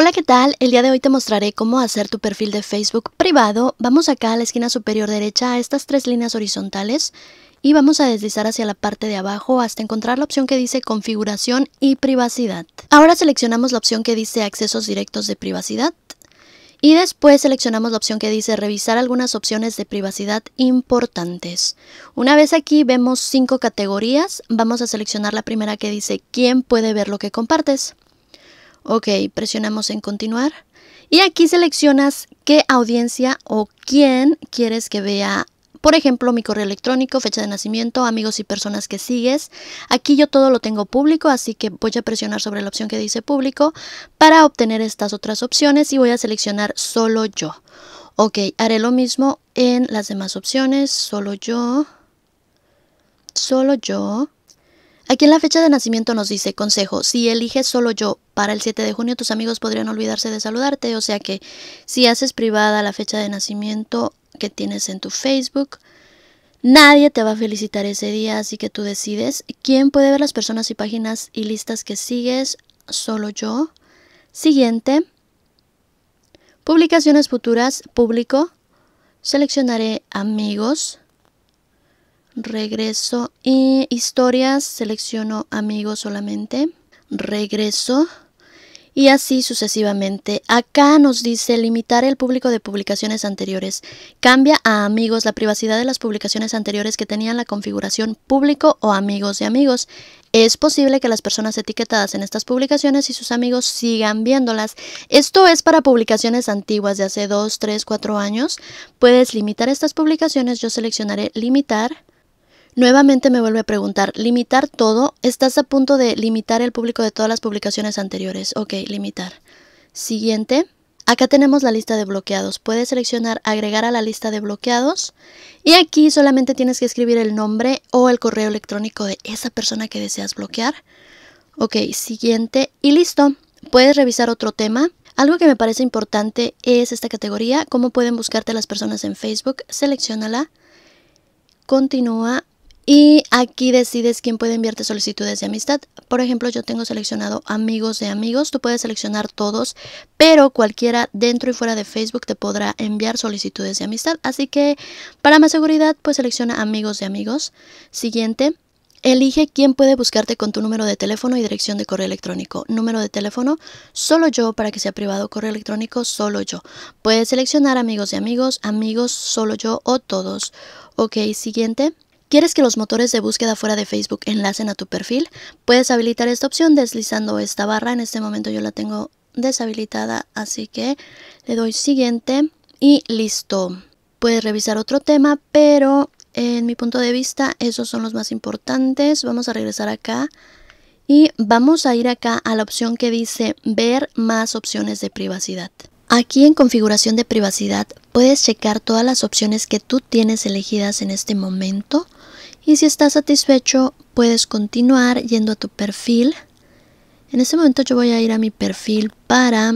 Hola, ¿qué tal? El día de hoy te mostraré cómo hacer tu perfil de Facebook privado. Vamos acá a la esquina superior derecha a estas tres líneas horizontales y vamos a deslizar hacia la parte de abajo hasta encontrar la opción que dice configuración y privacidad. Ahora seleccionamos la opción que dice accesos directos de privacidad y después seleccionamos la opción que dice revisar algunas opciones de privacidad importantes. Una vez aquí vemos cinco categorías, vamos a seleccionar la primera que dice quién puede ver lo que compartes. Ok, presionamos en continuar. Y aquí seleccionas qué audiencia o quién quieres que vea por ejemplo, mi correo electrónico, fecha de nacimiento, amigos y personas que sigues. Aquí yo todo lo tengo público, así que voy a presionar sobre la opción que dice público para obtener estas otras opciones y voy a seleccionar solo yo. Ok, haré lo mismo en las demás opciones, solo yo, solo yo. Aquí en la fecha de nacimiento nos dice, consejo, si eliges solo yo para el 7 de junio, tus amigos podrían olvidarse de saludarte, o sea que si haces privada la fecha de nacimiento que tienes en tu Facebook, nadie te va a felicitar ese día, así que tú decides. Quién puede ver las personas y páginas y listas que sigues, solo yo. Siguiente, publicaciones futuras, público, seleccionaré amigos. Regreso. Y historias, selecciono amigos solamente, regreso y así sucesivamente. Acá nos dice limitar el público de publicaciones anteriores. Cambia a amigos la privacidad de las publicaciones anteriores que tenían la configuración público o amigos de amigos. Es posible que las personas etiquetadas en estas publicaciones y sus amigos sigan viéndolas. Esto es para publicaciones antiguas de hace 2, 3, 4 años. Puedes limitar estas publicaciones. Yo seleccionaré limitar Nuevamente me vuelve a preguntar, ¿limitar todo? Estás a punto de limitar el público de todas las publicaciones anteriores. Ok, limitar. Siguiente. Acá tenemos la lista de bloqueados. Puedes seleccionar agregar a la lista de bloqueados y aquí solamente tienes que escribir el nombre o el correo electrónico de esa persona que deseas bloquear. Ok, siguiente y listo. Puedes revisar otro tema. Algo que me parece importante es esta categoría, cómo pueden buscarte las personas en Facebook. Seleccionala. Continúa y aquí decides quién puede enviarte solicitudes de amistad. Por ejemplo, yo tengo seleccionado amigos de amigos. Tú puedes seleccionar todos, pero cualquiera dentro y fuera de Facebook te podrá enviar solicitudes de amistad. Así que para más seguridad, pues selecciona amigos de amigos. Siguiente. Elige quién puede buscarte con tu número de teléfono y dirección de correo electrónico. Número de teléfono, solo yo para que sea privado. Correo electrónico, solo yo. Puedes seleccionar amigos de amigos, amigos, solo yo o todos. Ok, siguiente. ¿Quieres que los motores de búsqueda fuera de Facebook enlacen a tu perfil? Puedes habilitar esta opción deslizando esta barra. En este momento yo la tengo deshabilitada, así que le doy siguiente y listo. Puedes revisar otro tema, pero en mi punto de vista esos son los más importantes. Vamos a regresar acá y vamos a ir acá a la opción que dice ver más opciones de privacidad. Aquí en configuración de privacidad puedes checar todas las opciones que tú tienes elegidas en este momento y si estás satisfecho puedes continuar yendo a tu perfil. En este momento yo voy a ir a mi perfil para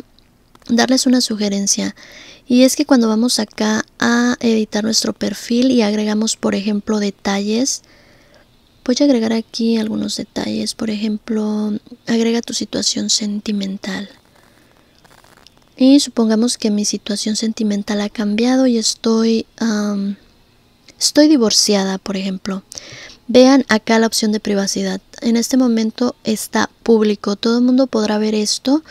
darles una sugerencia. Y es que cuando vamos acá a editar nuestro perfil y agregamos por ejemplo detalles voy a agregar aquí algunos detalles. Por ejemplo agrega tu situación sentimental. Y supongamos que mi situación sentimental ha cambiado y estoy, estoy divorciada, por ejemplo. Vean acá la opción de privacidad. En este momento está público. Todo el mundo podrá ver esto.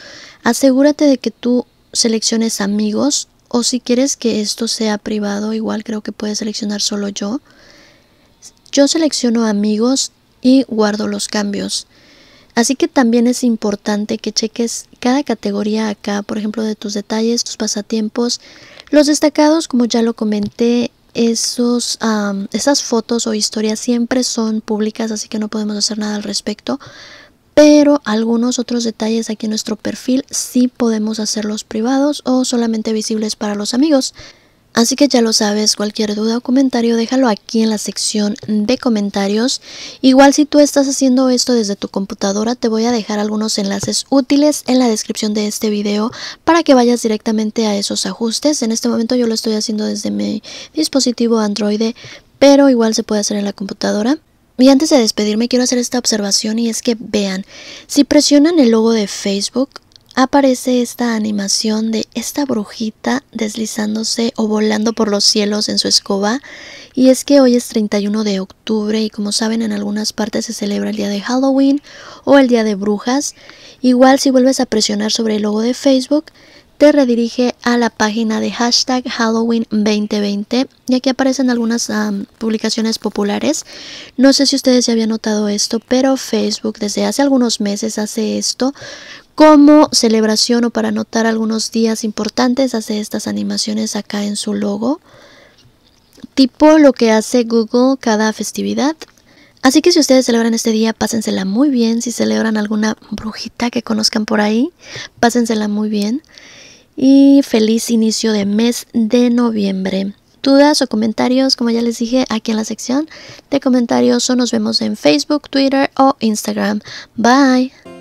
Asegúrate de que tú selecciones amigos o si quieres que esto sea privado, igual creo que puedes seleccionar solo yo. Yo selecciono amigos y guardo los cambios. Así que también es importante que cheques cada categoría acá, por ejemplo, de tus detalles, tus pasatiempos. Los destacados, como ya lo comenté, esos, esas fotos o historias siempre son públicas, así que no podemos hacer nada al respecto. Pero algunos otros detalles aquí en nuestro perfil sí podemos hacerlos privados o solamente visibles para los amigos. Así que ya lo sabes, cualquier duda o comentario déjalo aquí en la sección de comentarios. Igual si tú estás haciendo esto desde tu computadora te voy a dejar algunos enlaces útiles en la descripción de este video para que vayas directamente a esos ajustes. En este momento yo lo estoy haciendo desde mi dispositivo Android, pero igual se puede hacer en la computadora. Y antes de despedirme quiero hacer esta observación y es que vean, si presionan el logo de Facebook aparece esta animación de esta brujita deslizándose o volando por los cielos en su escoba. Y es que hoy es 31 de octubre y como saben en algunas partes se celebra el día de Halloween o el día de brujas. Igual si vuelves a presionar sobre el logo de Facebook te redirige a la página de hashtag Halloween 2020 y aquí aparecen algunas publicaciones populares. No sé si ustedes ya habían notado esto, pero Facebook desde hace algunos meses hace esto como celebración o para anotar algunos días importantes, hace estas animaciones acá en su logo, tipo lo que hace Google cada festividad. Así que si ustedes celebran este día, pásensela muy bien. Si celebran alguna brujita que conozcan por ahí, pásensela muy bien y feliz inicio de mes de noviembre. Dudas o comentarios, como ya les dije, aquí en la sección de comentarios o nos vemos en Facebook, Twitter o Instagram. Bye.